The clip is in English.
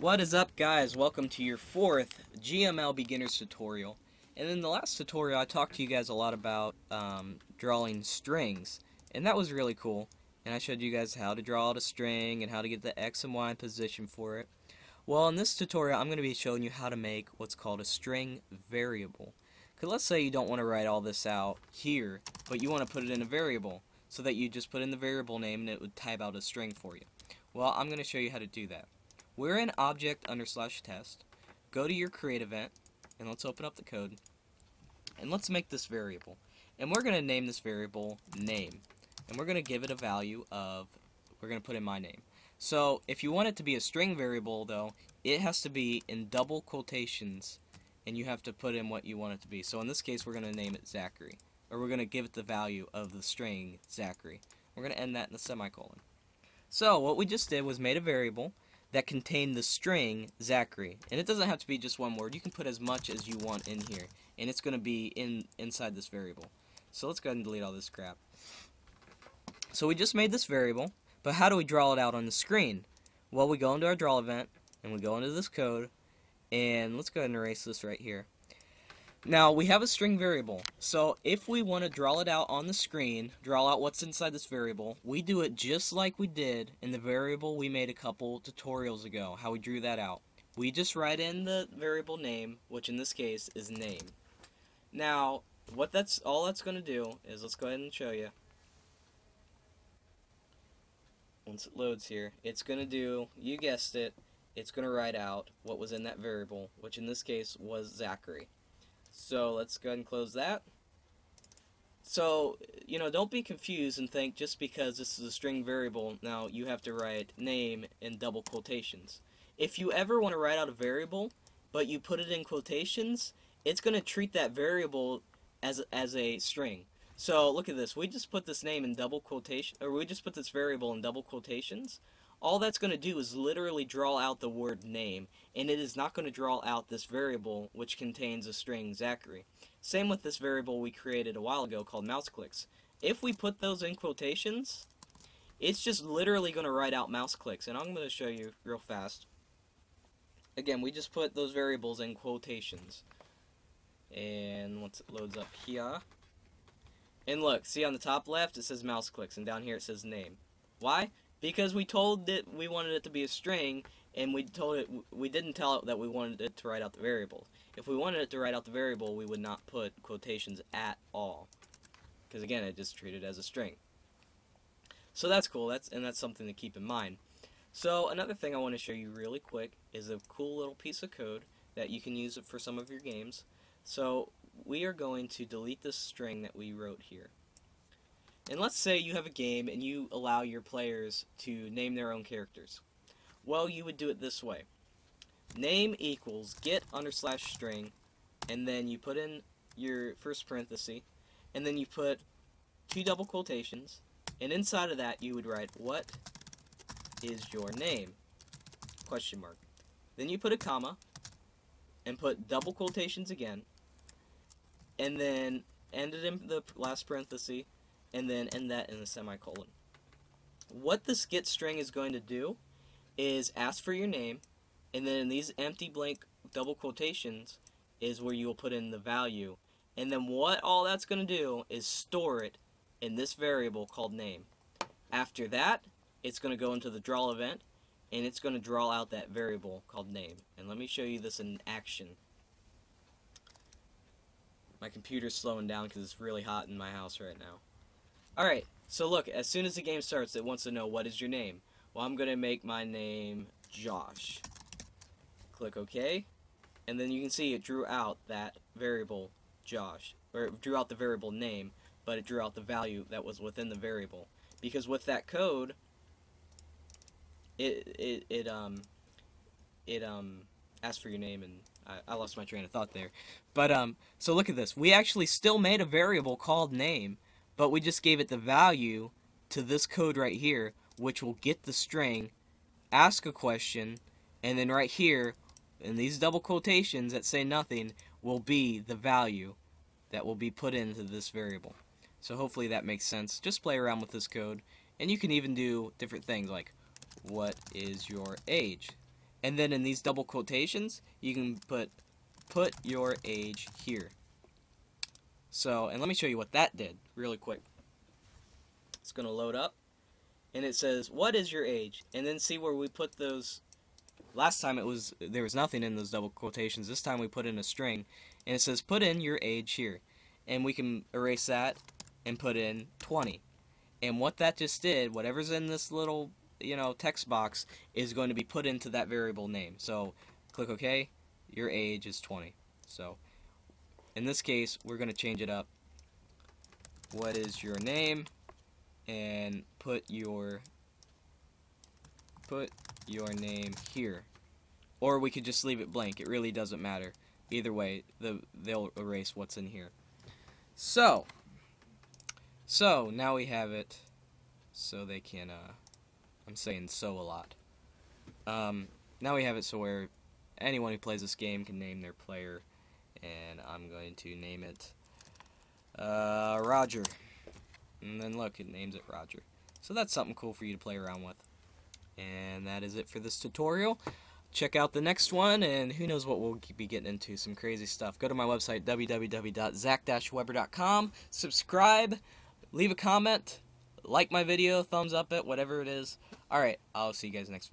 What is up guys? Welcome to your fourth GML beginners tutorial. And in the last tutorial I talked to you guys a lot about um, drawing strings. And that was really cool. And I showed you guys how to draw out a string and how to get the X and Y position for it. Well in this tutorial I'm going to be showing you how to make what's called a string variable. Because let's say you don't want to write all this out here, but you want to put it in a variable. So that you just put in the variable name and it would type out a string for you. Well I'm going to show you how to do that. We're in object under slash test. Go to your create event, and let's open up the code. And let's make this variable. And we're going to name this variable name. And we're going to give it a value of, we're going to put in my name. So if you want it to be a string variable though, it has to be in double quotations and you have to put in what you want it to be. So in this case we're going to name it Zachary. Or we're going to give it the value of the string Zachary. We're going to end that in a semicolon. So what we just did was made a variable that contain the string Zachary. And it doesn't have to be just one word. You can put as much as you want in here. And it's going to be in inside this variable. So let's go ahead and delete all this crap. So we just made this variable. But how do we draw it out on the screen? Well, we go into our draw event. And we go into this code. And let's go ahead and erase this right here. Now, we have a string variable, so if we want to draw it out on the screen, draw out what's inside this variable, we do it just like we did in the variable we made a couple tutorials ago, how we drew that out. We just write in the variable name, which in this case is name. Now, what that's all that's going to do is, let's go ahead and show you. Once it loads here, it's going to do, you guessed it, it's going to write out what was in that variable, which in this case was Zachary. So let's go ahead and close that. So, you know, don't be confused and think just because this is a string variable, now you have to write name in double quotations. If you ever want to write out a variable, but you put it in quotations, it's going to treat that variable as, as a string. So, look at this. We just put this name in double quotation, or we just put this variable in double quotations all that's going to do is literally draw out the word name, and it is not going to draw out this variable which contains a string Zachary. Same with this variable we created a while ago called mouse clicks. If we put those in quotations, it's just literally going to write out mouse clicks, and I'm going to show you real fast. Again, we just put those variables in quotations. And once it loads up here, and look, see on the top left it says mouse clicks, and down here it says name. Why? Because we told it we wanted it to be a string and we told it we didn't tell it that we wanted it to write out the variable. If we wanted it to write out the variable we would not put quotations at all. Because again it just treated as a string. So that's cool. That's and that's something to keep in mind. So another thing I want to show you really quick is a cool little piece of code that you can use for some of your games. So we are going to delete this string that we wrote here and let's say you have a game and you allow your players to name their own characters. Well, you would do it this way. Name equals get under slash string, and then you put in your first parenthesis, and then you put two double quotations, and inside of that you would write, what is your name? Question mark. Then you put a comma, and put double quotations again, and then end it in the last parenthesis, and then end that in a semicolon. What this get string is going to do is ask for your name, and then in these empty blank double quotations is where you will put in the value. And then what all that's going to do is store it in this variable called name. After that, it's going to go into the draw event, and it's going to draw out that variable called name. And let me show you this in action. My computer's slowing down because it's really hot in my house right now. Alright, so look, as soon as the game starts, it wants to know what is your name. Well, I'm going to make my name Josh. Click OK. And then you can see it drew out that variable Josh. Or it drew out the variable name, but it drew out the value that was within the variable. Because with that code, it, it, it, um, it, um, asked for your name and I, I lost my train of thought there. But, um, so look at this. We actually still made a variable called name, but we just gave it the value to this code right here, which will get the string, ask a question, and then right here, in these double quotations that say nothing, will be the value that will be put into this variable. So hopefully that makes sense. Just play around with this code, and you can even do different things like, what is your age? and then in these double quotations, you can put put your age here. So, and let me show you what that did really quick. It's going to load up and it says, "What is your age?" And then see where we put those last time it was there was nothing in those double quotations. This time we put in a string and it says, "Put in your age here." And we can erase that and put in 20. And what that just did, whatever's in this little, you know, text box is going to be put into that variable name. So, click OK. Your age is 20. So, in this case, we're going to change it up. What is your name? And put your put your name here. Or we could just leave it blank. It really doesn't matter. Either way, the they'll erase what's in here. So, so now we have it so they can uh I'm saying so a lot. Um now we have it so where anyone who plays this game can name their player and I'm going to name it uh Roger. And then look, it names it Roger. So that's something cool for you to play around with. And that is it for this tutorial. Check out the next one, and who knows what we'll be getting into. Some crazy stuff. Go to my website, www.zach-weber.com. Subscribe, leave a comment, like my video, thumbs up it, whatever it is. Alright, I'll see you guys next video.